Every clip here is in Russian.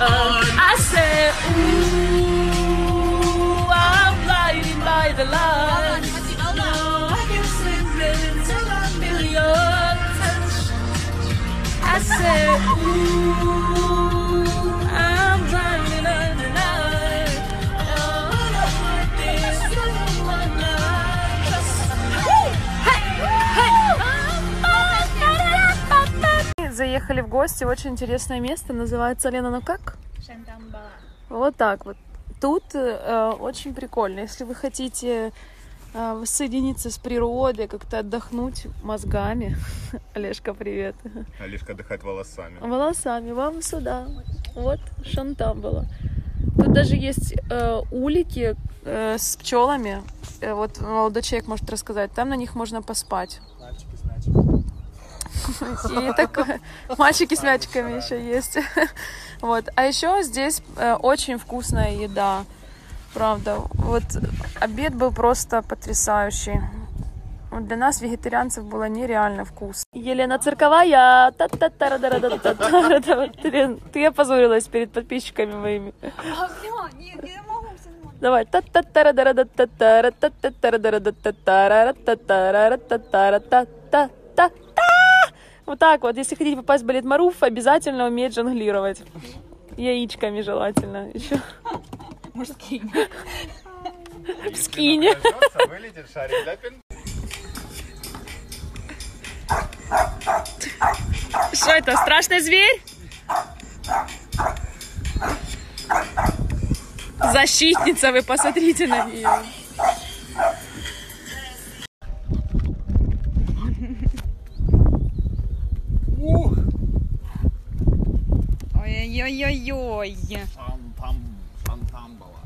on. Заехали в гости очень интересное место, называется Лена, ну как? Вот так вот. Тут э, очень прикольно. Если вы хотите э, воссоединиться с природой, как-то отдохнуть мозгами. Олежка, привет. Олежка отдыхает волосами. Волосами вам сюда. Вот, шантам было. Тут даже есть э, улики э, с пчелами. Э, вот молодой человек может рассказать. Там на них можно поспать. И такое. Мальчики с мячиками еще есть. Вот. А еще здесь э, очень вкусная еда. Правда. Вот обед был просто потрясающий. Вот для нас, вегетарианцев, было нереально вкусно. Елена Цирковая. Ты опозорилась перед подписчиками моими. Давай. Та-та-та-ра-да-ра-да-та-та-ра-да-та-та-ра-да-та-та-ра-та-та-та-та. Вот так вот. Если хотите попасть в балет Маруф, обязательно уметь жонглировать. Яичками желательно еще. Мужские. В скине. Вылетит шарик, да, Пин? Что это, страшный зверь? Защитница, вы посмотрите на нее. Ой-ой-ой-ой. Пам-пам, шантамбала.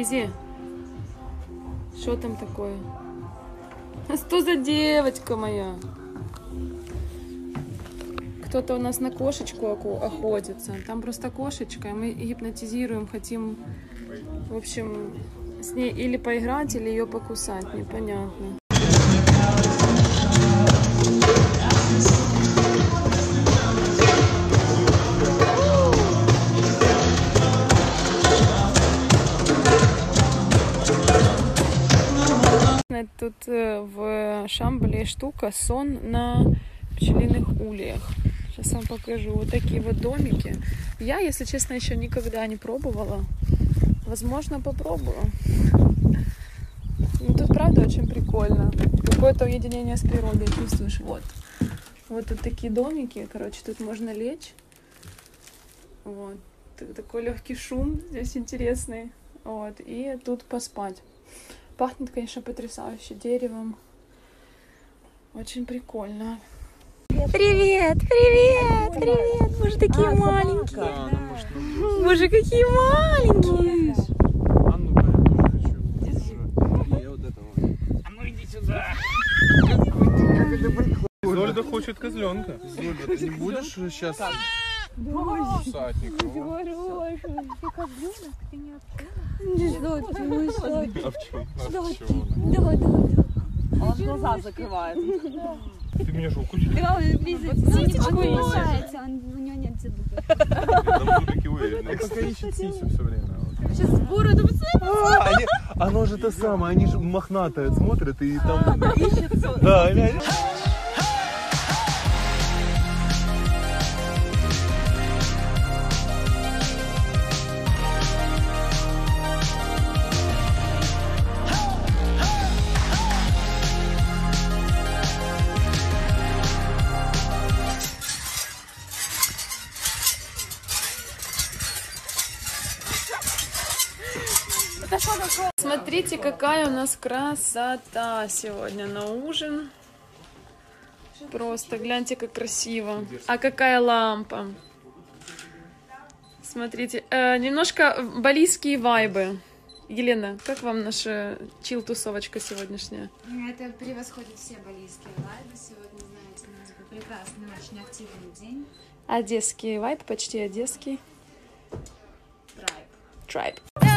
Изи, что там такое? А Что за девочка моя? Кто-то у нас на кошечку охотится. Там просто кошечка, мы гипнотизируем, хотим, в общем, с ней или поиграть, или ее покусать, непонятно. В Шамбале штука сон на пчелиных ульях. Сейчас вам покажу. Вот такие вот домики. Я, если честно, еще никогда не пробовала. Возможно, попробую. Ну, тут правда очень прикольно. Какое-то уединение с природой чувствуешь. Вот. Вот тут такие домики. Короче, тут можно лечь. Вот. Такой легкий шум здесь интересный. Вот. И тут поспать. Пахнет, конечно, потрясающе деревом. Очень прикольно. Привет, привет, привет. Боже, такие маленькие. Боже, какие маленькие. А ну-ка, я тоже хочу. Я вот этого. А ну иди сюда. Зольда хочет козленка. Зольда, ты не будешь сейчас кусать никого? А в чем? А в чем? Он глаза закрывает. Ты меня же укусишь? Птичку Он улыбается, он- у него нет зубов. Там зубики уверены. Он пока ищет сисю все время. Сейчас бороду А, они- оно же то самое, они же мохнатые смотрят и там... Да, Смотрите, какая у нас красота сегодня на ужин. Просто гляньте, как красиво. А какая лампа. Смотрите, э, немножко балийские вайбы. Елена, как вам наша чил-тусовочка сегодняшняя? Это превосходит все балийские лайвы. Сегодня, знаете, у нас был прекрасный, очень активный день. Одесский вайб, почти одесский. Трайб. Трайб.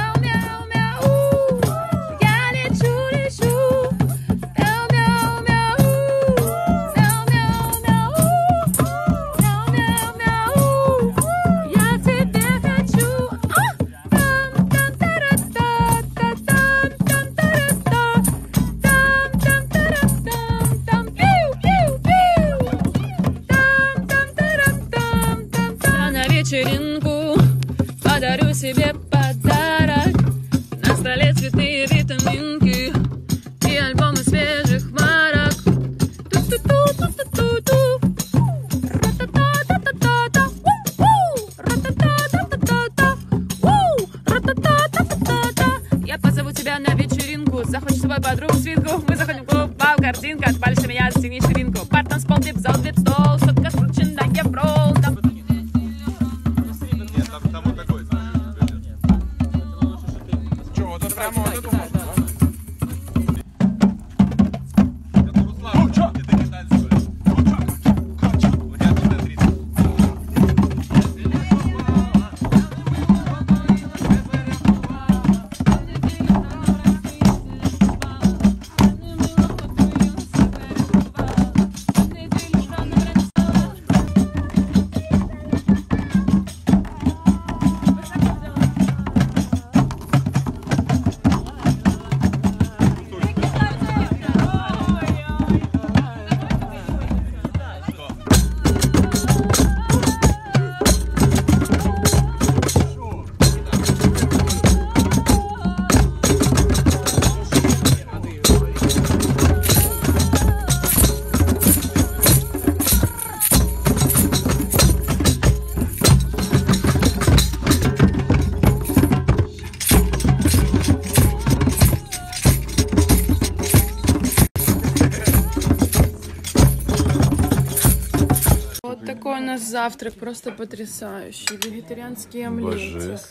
Нас завтрак, просто потрясающий. Вегетарианский омлет.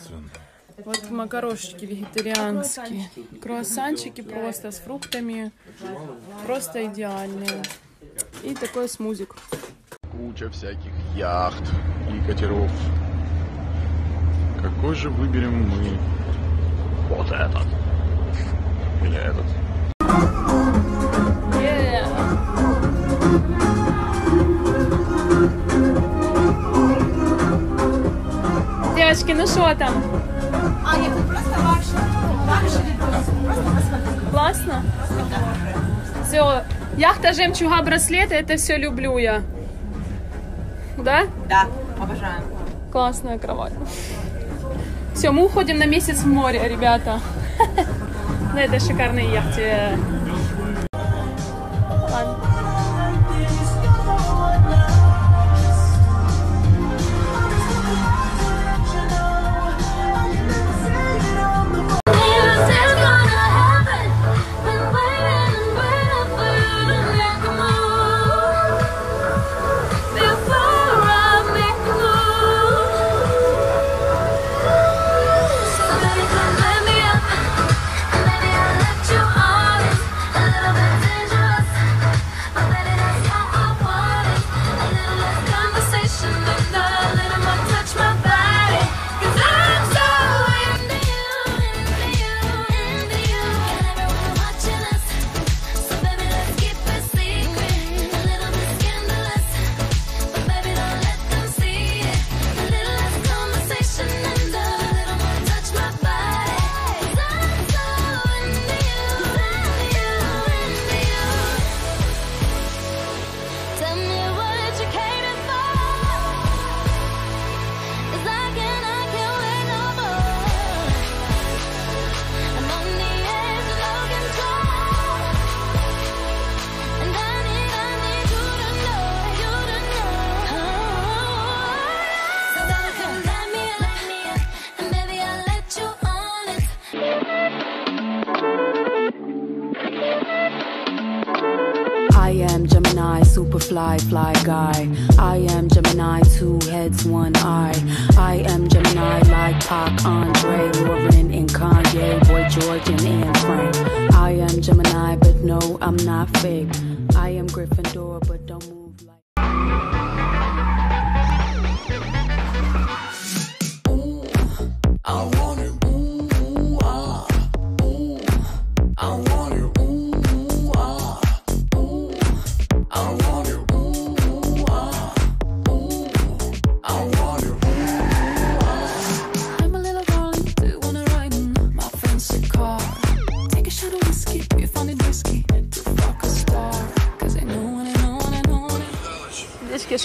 Вот макарошечки вегетарианские. Круассанчики просто с фруктами. Просто идеальные. И такой смузик. Куча всяких яхт и катеров. Какой же выберем мы? Вот этот. Или этот. Девочки, ну что там? А, нет, это просто посмотри. Классно? Все. Яхта, жемчуга, браслеты, это все люблю я. Да? Да, обожаем. Классная кровать. Все, мы уходим на месяц в море, ребята. На этой шикарной яхте.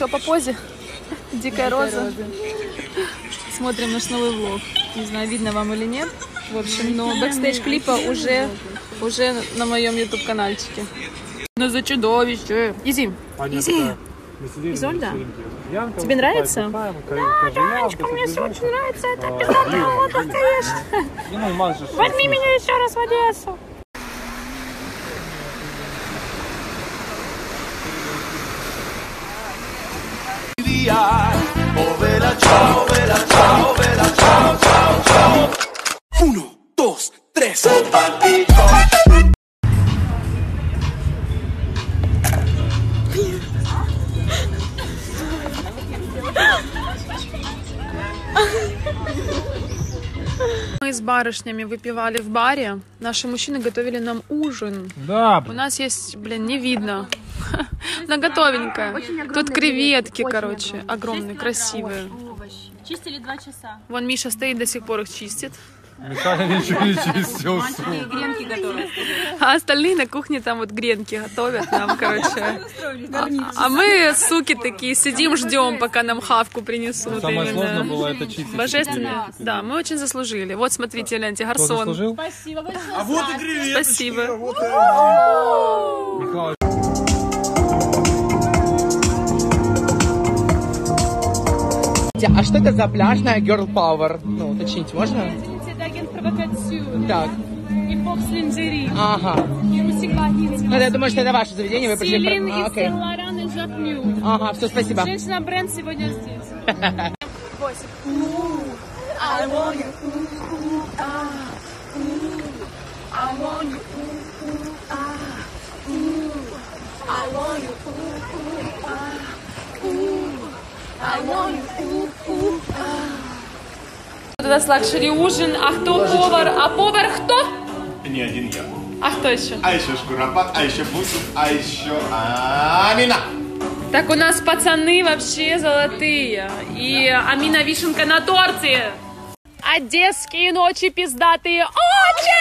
Что по позе? Дикая роза. Смотрим наш новый влог. Не знаю, видно вам или нет. В общем, но бэкстейдж клипа уже, уже на моем YouTube каналчике. Ну за чудовище. Изи. Изольда? Тебе нравится? Да, Яночка, мне все очень нравится. Это пиздато, Возьми меня еще раз в Одессу. Мы с барышнями выпивали в баре. Наши мужчины готовили нам ужин. Да, У нас есть, блин, не видно. Готовенькое. Тут креветки, короче, огромные, красивые. Чистили два часа. Вон Миша стоит до сих пор их чистит. Михаил ничего не чистил. Гренки готовят. А остальные на кухне там вот гренки готовят нам, короче. А, а мы, суки такие, сидим, ждем, пока нам хавку принесут. Самое именно. сложное было это чистить. Божественно. Да, мы очень заслужили. Вот, смотрите, Кто гарсон. Спасибо большое. Спасибо. Михаил. А что это за пляжная girl power? Ну, уточнить можно? Это агент провокацию. Так, И бокс линжери. ага. И Русик. Ну, я думаю, что это ваше заведение, вы пришли... Силин про- а, и окей. Сен-Лоран и Жак Нью. Ага, все, спасибо. Женщина бренд сегодня здесь. Вот у нас luxury ужин. А кто повар? А повар кто? Не один я. А кто еще? А еще Шкуропад, а еще Бусов, а еще Амина. Так у нас пацаны вообще золотые. И Амина Вишенка на торте. Одесские ночи пиздатые. Очень!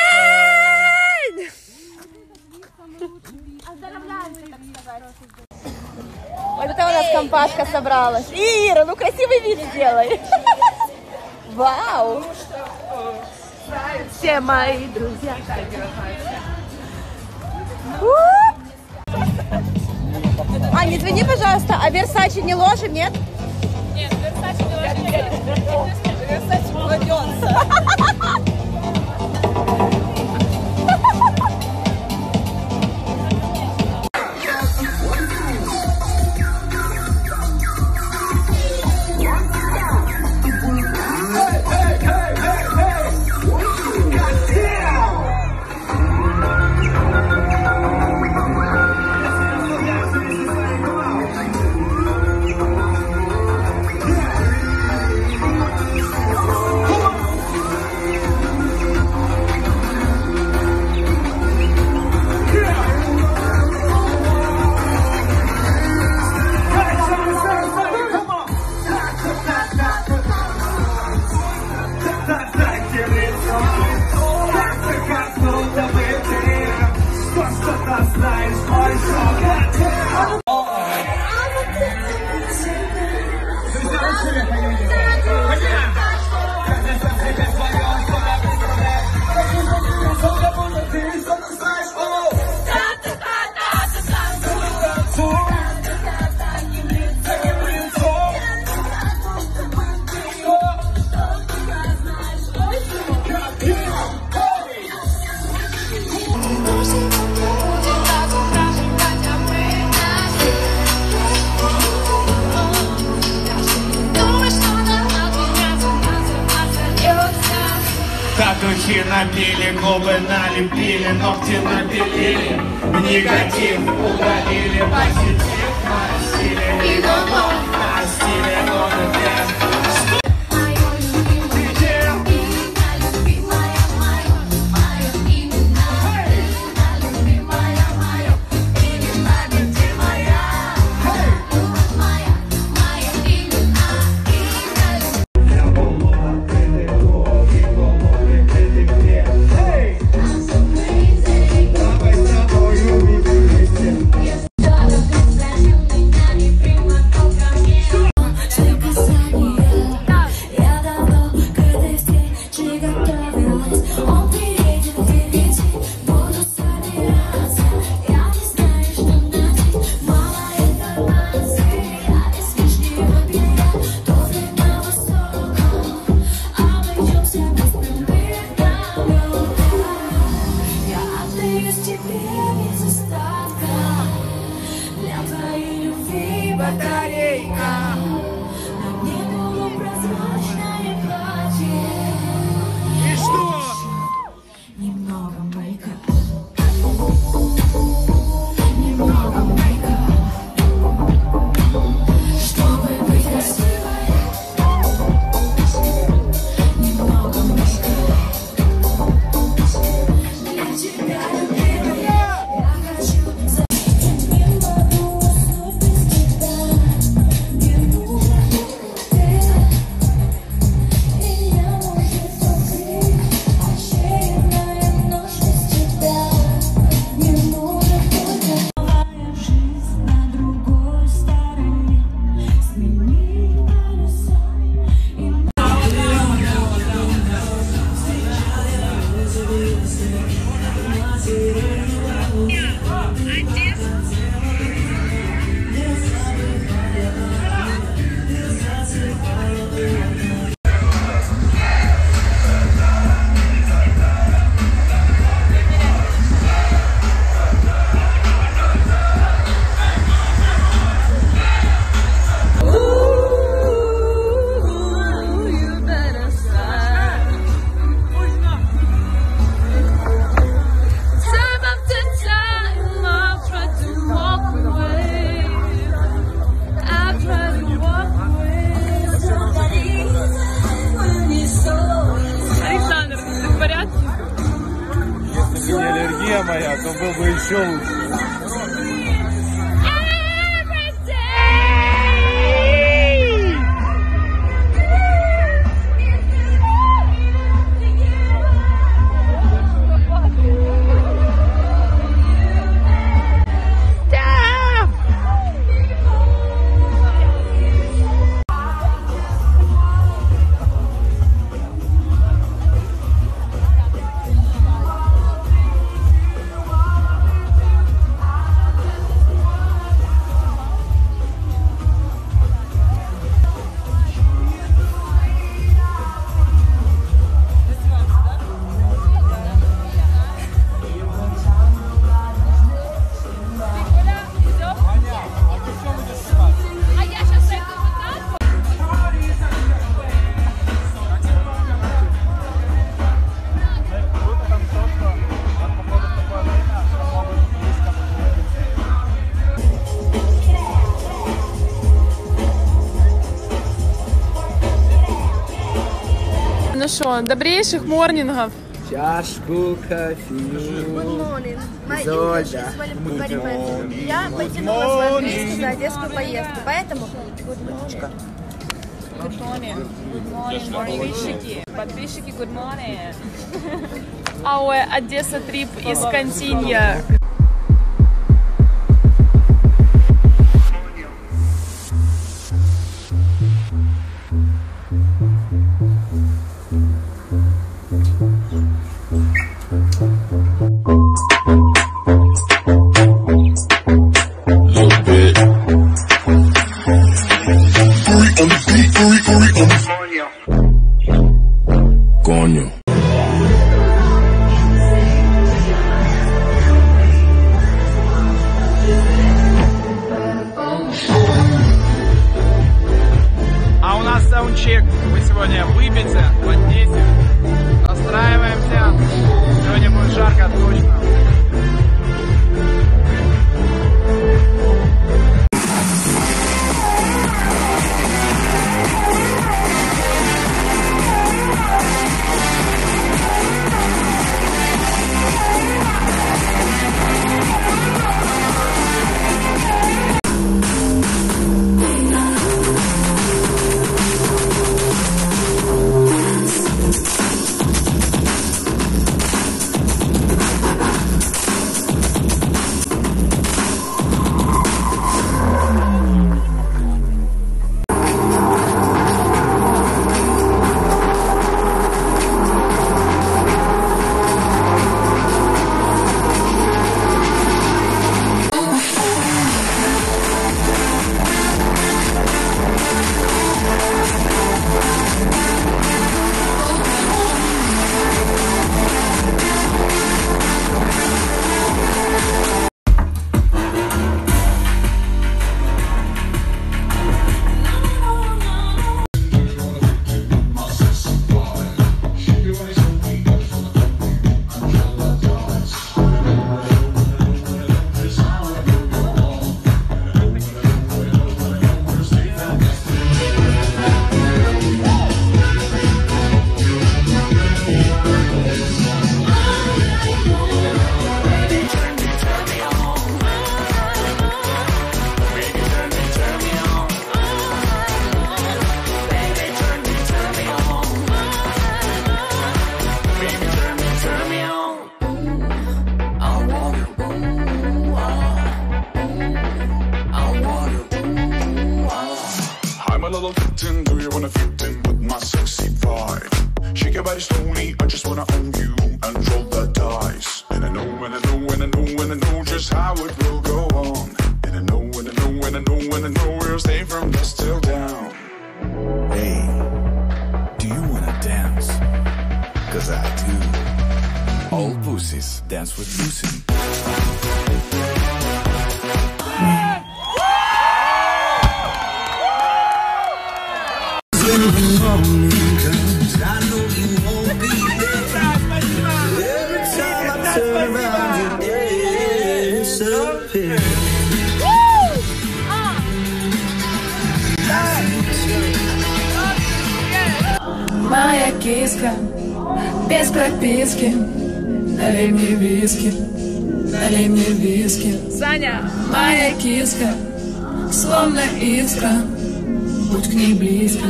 Вот это у нас компашка собралась. Ира, ну красивый вид сделай. Вау. Все мои друзья. А, не извини, пожалуйста, а Версачи не ложим, нет? Нет, Версачи Версачи кладется. губы налепили, ногти набелили Негатив удалили, позитив то Ну що, добрейших морнінгів. Чашку кофею. Зольда. Я потянула свою английский за одесскую поездку, поэтому Подписчики, подписчики, good morning. Our Одесса трип из Континья. Little victim, do you wanna fit in with my sexy vibe? Shake your body slowly, I just wanna own you and roll the dice. And I know, and I know, and I know, and I know just how it will go on. And I know, and I know, and I know, and I know we'll stay from dusk till down. Hey, do you wanna dance? Cause I do. All pussies dance with Lucy. Киска без прописки. Налей мне виски, налей мне виски. Саня! Моя киска, словно искра. Будь к ней близко,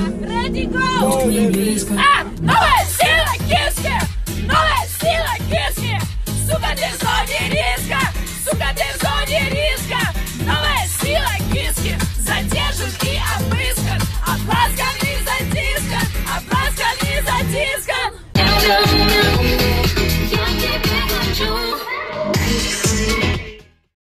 будь к ней близко. Давай!